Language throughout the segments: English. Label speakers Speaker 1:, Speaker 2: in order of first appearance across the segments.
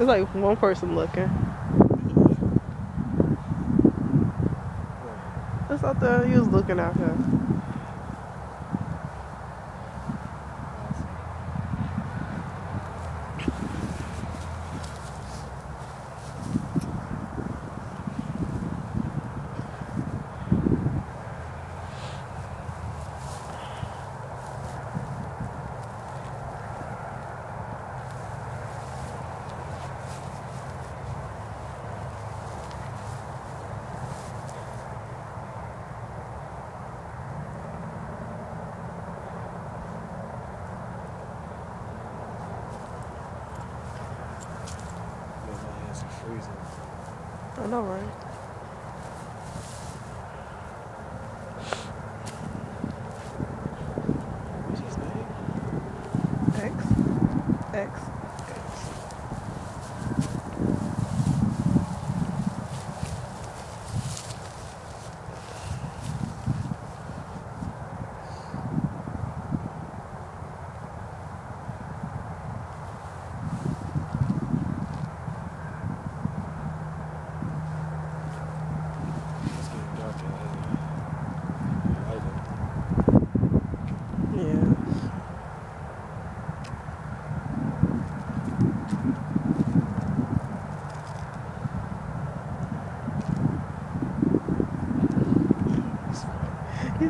Speaker 1: It's like one person looking. It's out there. He was looking out here.
Speaker 2: Man, my hands are freezing.
Speaker 1: I know, right?
Speaker 2: What's his name?
Speaker 1: X. X.
Speaker 2: It's getting dark out here. Lighting.
Speaker 1: Yeah.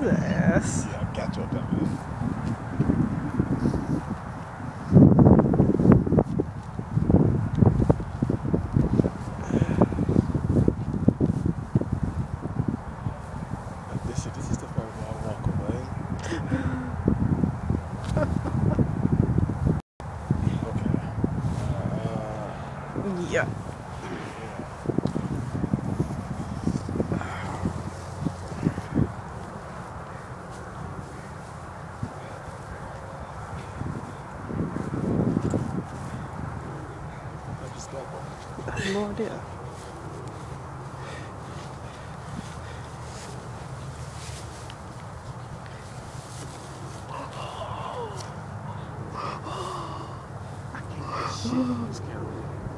Speaker 2: Yeah, you up that man. This, this is the part where I walk away. I just got one.
Speaker 1: I have no idea.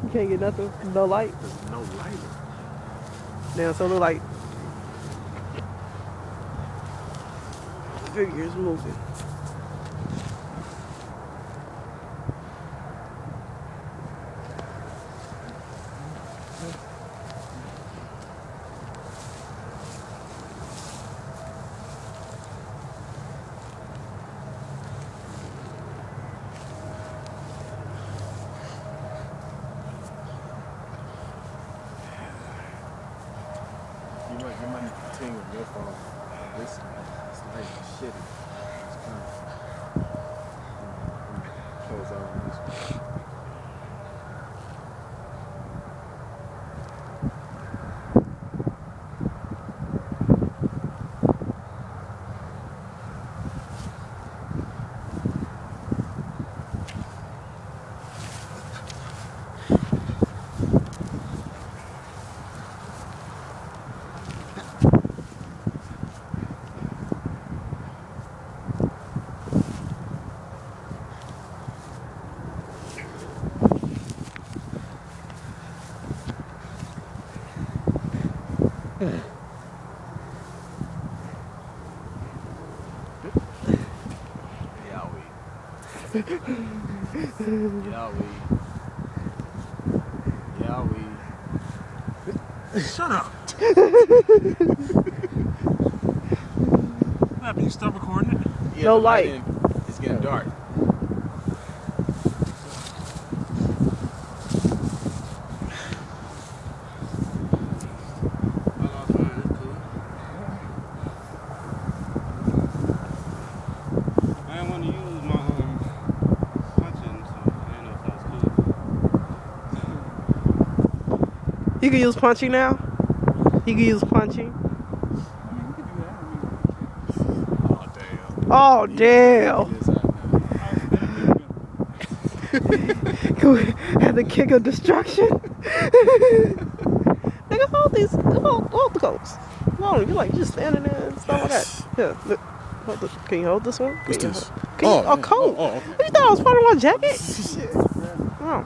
Speaker 1: You can't get nothing. No light.
Speaker 2: There's no light.
Speaker 1: Damn, so look like figures moving.
Speaker 2: You you need to continue with your phone. This, light is shitty. It's kind of. Close out on this one. Yowie. Yowie. Yowie.
Speaker 3: Shut up. what happened? You stop recording it?
Speaker 2: Yeah,
Speaker 1: No light.
Speaker 2: It's getting dark.
Speaker 3: I lost mine. That's cool. I didn't want to use my um, punching, so I didn't know if that was cool.
Speaker 1: You can use punching now. You can use punching.
Speaker 3: I mean, we could do that. I mean,
Speaker 2: Oh damn.
Speaker 1: Oh damn!
Speaker 2: Yes, I know.
Speaker 1: Go have the kick of destruction. Nigga, hold these, hold, hold the goats. No, you like you just standing there and stuff like that. Yeah, look, hold the, can you hold this one? Can
Speaker 2: What's
Speaker 1: you
Speaker 2: this?
Speaker 1: hold- Can you,
Speaker 2: Oh,
Speaker 1: oh,
Speaker 2: yeah.
Speaker 1: coat.
Speaker 2: Oh, oh, okay.
Speaker 1: What you thought I was part of my jacket? Shit. Oh,